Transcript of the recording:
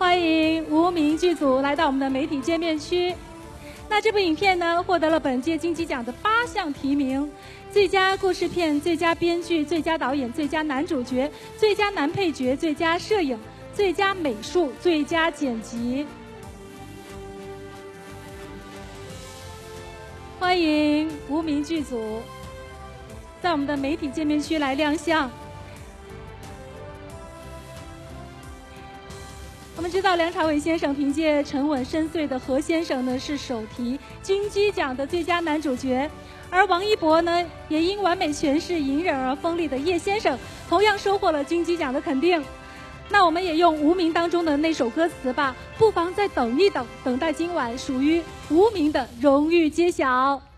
欢迎无名剧组来到我们的媒体见面区。那这部影片呢，获得了本届金鸡奖的八项提名：最佳故事片、最佳编剧、最佳导演、最佳男主角、最佳男配角、最佳摄影、最佳美术、最佳剪辑。欢迎无名剧组在我们的媒体见面区来亮相。我们知道梁朝伟先生凭借沉稳深邃的何先生呢是首提金鸡奖的最佳男主角，而王一博呢也因完美诠释隐忍而锋利的叶先生，同样收获了金鸡奖的肯定。那我们也用无名当中的那首歌词吧，不妨再等一等，等待今晚属于无名的荣誉揭晓。